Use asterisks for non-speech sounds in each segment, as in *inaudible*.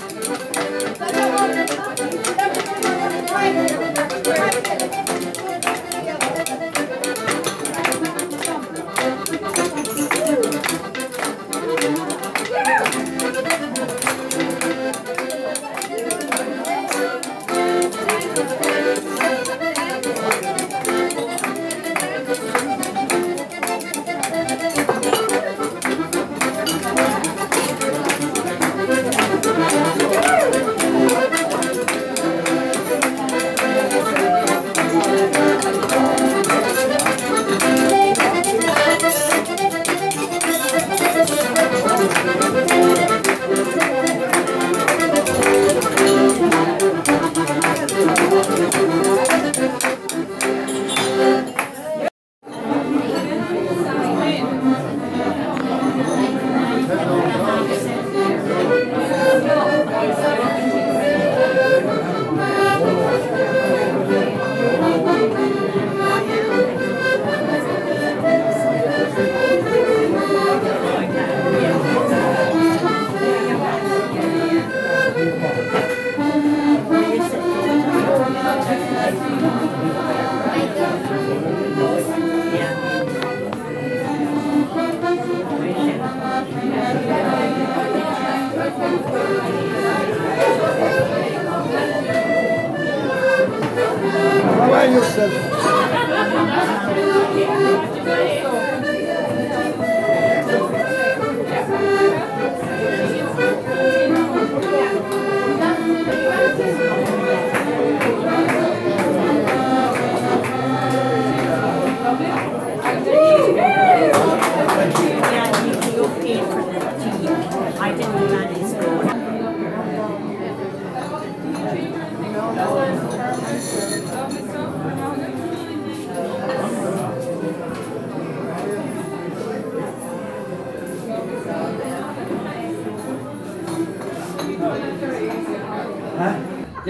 Thank you.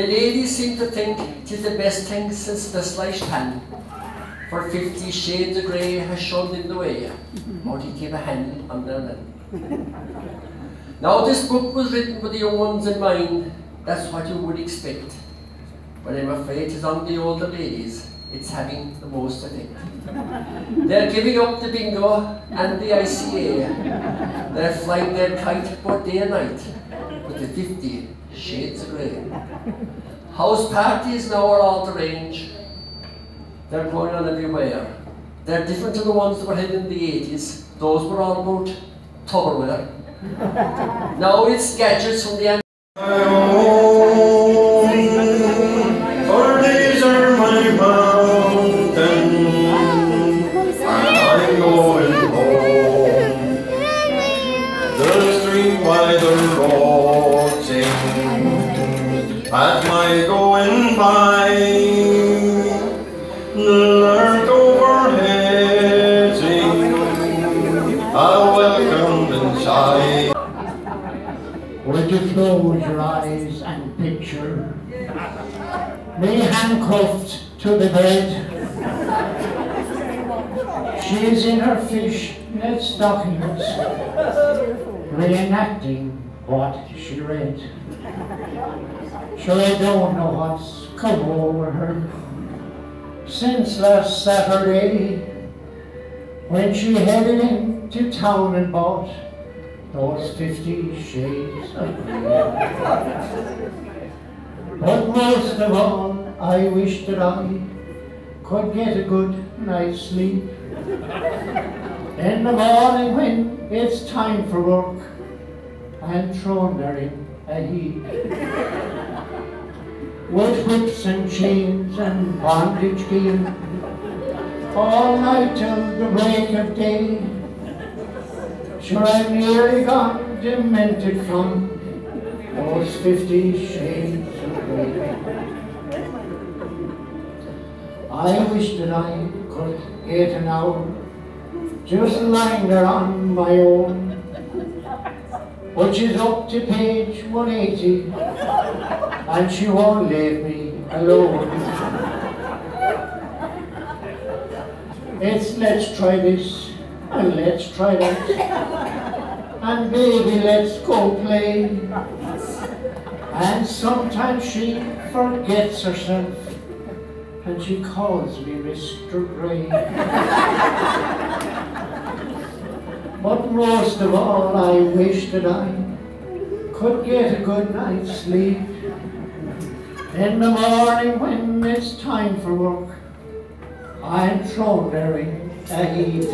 The ladies seem to think it is the best thing since the sliced pan. For Fifty Shades of Grey has shown them the way, how to keep a hand on their men. Now this book was written with the young ones in mind, that's what you would expect. But I'm afraid it is on the older ladies, it's having the most effect. They're giving up the bingo and the ICA. They're flying their kite both day and night the 50 shades of grey. House parties now are all the range. They're going on everywhere. They're different to the ones that were held in the 80s. Those were all about Tupperware. *laughs* now it's gadgets from the For my going by. The lark overhead sings a welcome inside. Would you close your eyes and picture me handcuffed to the bed? She is in her fishnet stockings, reenacting what she read. Sure, I don't know what's come over her since last Saturday when she headed into town and bought those fifty shades of grey. But most of all, I wish that I could get a good night's sleep. In the morning when it's time for work, I'm thrown there in a heap. With whips and chains and bondage gear, all night till the break of day. Sure, I'm nearly gone demented from those fifty shades of grey. I wish that I could get an hour just lying there on my own, which is up to page 180, and she won't leave me alone. It's let's try this and let's try that. And baby, let's go play. And sometimes she forgets herself and she calls me Mr. Grey. but most of all, I wish that I could get a good night's sleep. In the morning when it's time for work, I'm in a heap.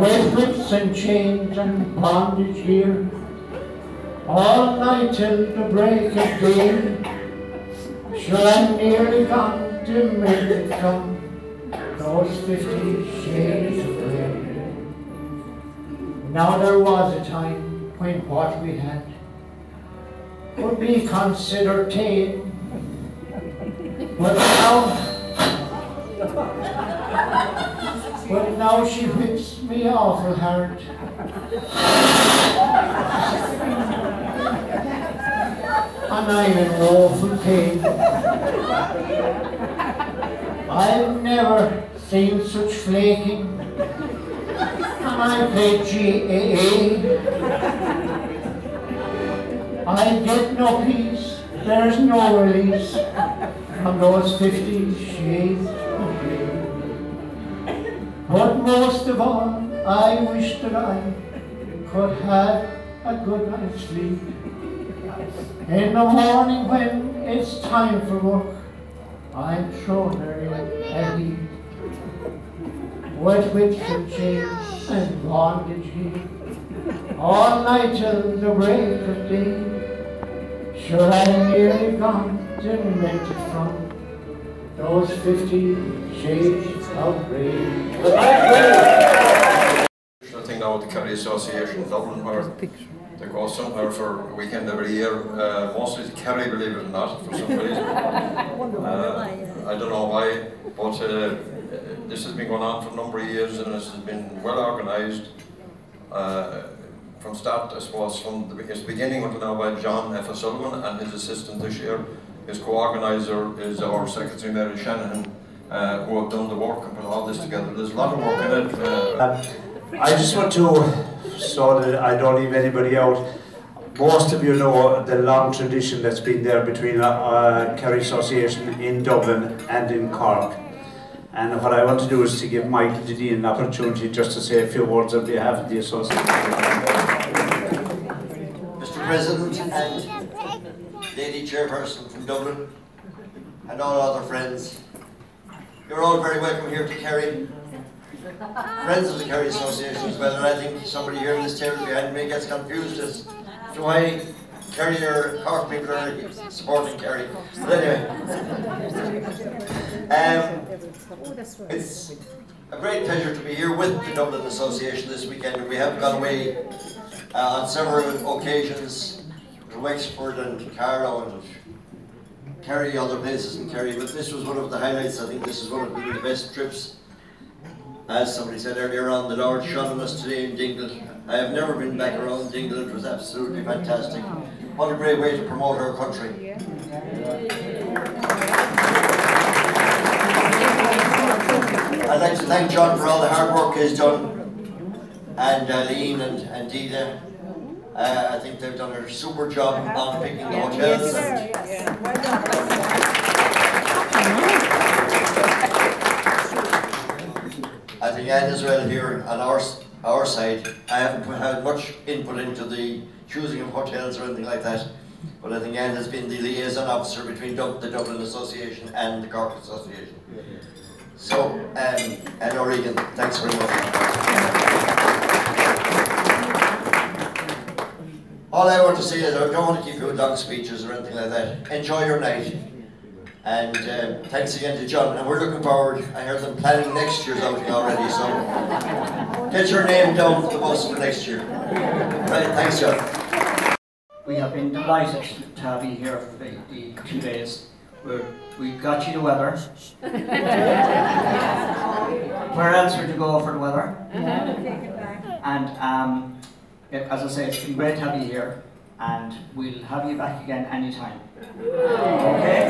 With whips and chains and bondage here, all night till the break of day. Sure, I'm nearly gone to make it come, those fifty shades of grey. Now there was a time when what we had would be considered tame. But now, but now she whips me awful hard. And I'm in awful pain. I've never seen such flaking. And I play GAA. I get no peace, there's no release from those fifty shades of grey. But most of all, I wish that I could have a good night's sleep. In the morning when it's time for work, I'm thrown a heap. Wet whips and chains and bondage here, all night till the break of day. Sure I'm nearly gone, demented from those fifty shades of grey. I think now with the Kerry Association in Dublin where they go somewhere for a weekend every year, uh, mostly to Kerry, believe it or not, for some reason. *laughs* Uh, I don't know why, but uh, this has been going on for a number of years and this has been well organised. Uh, from start, I suppose, from the, its beginning until now by John F. Sullivan and his assistant this year. His co-organiser is our Secretary Mary Shanahan, uh, who have done the work and put all this together. There's a lot of work in it. Uh, I just want to, so that I don't leave anybody out, most of you know the long tradition that's been there between uh, Kerry Association in Dublin and in Cork. And what I want to do is to give Michael Diddy an opportunity just to say a few words on behalf of the association. Mr. President and Lady Chairperson from Dublin and all other friends, you're all very welcome here to Kerry. Friends of the Kerry Association as well, and I think somebody here in this table behind me gets confused as to why Or Cork people are supporting Kerry. But anyway, um, it's a great pleasure to be here with the Dublin Association this weekend. We have gone away uh, on several occasions to Wexford and Carlow and Kerry, other places in Kerry, but this was one of the highlights. I think this is one of the best trips. As somebody said earlier on, the Lord shone on us today in Dingle. I have never been back around Dingle. It was absolutely fantastic. What a great way to promote our country. I'd like to thank John for all the hard work he's done, and uh, Lean and, and Dina. Uh, I think they've done a super job on picking the hotels. and I think Anne as well here on our, our side, I haven't had much input into the choosing of hotels or anything like that. But I think Anne has been the liaison officer between Dub- the Dublin Association and the Cork Association. So, um, Anne O'Regan, thanks very much. All I want to say is I don't want to keep you long speeches or anything like that. Enjoy your night. And um, thanks again to John. And we're looking forward. I heard them planning next year's outing already, so get your name down for the bus for next year. Right, thanks, John. We have been delighted to have you here for the, the two days. We got you the weather. Where else would you go for the weather? And um, as I say, it's been great to have you here, and we'll have you back again anytime. Okay?